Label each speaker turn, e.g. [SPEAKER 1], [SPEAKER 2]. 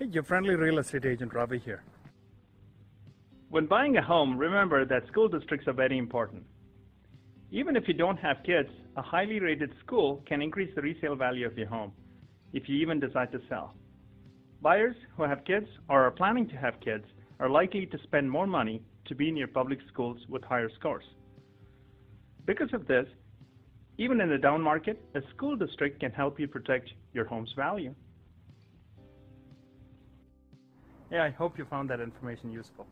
[SPEAKER 1] Hey, your friendly real estate agent Ravi here.
[SPEAKER 2] When buying a home, remember that school districts are very important. Even if you don't have kids, a highly rated school can increase the resale value of your home if you even decide to sell. Buyers who have kids or are planning to have kids are likely to spend more money to be near public schools with higher scores. Because of this, even in a down market, a school district can help you protect your home's value. Yeah, I hope you found that information useful.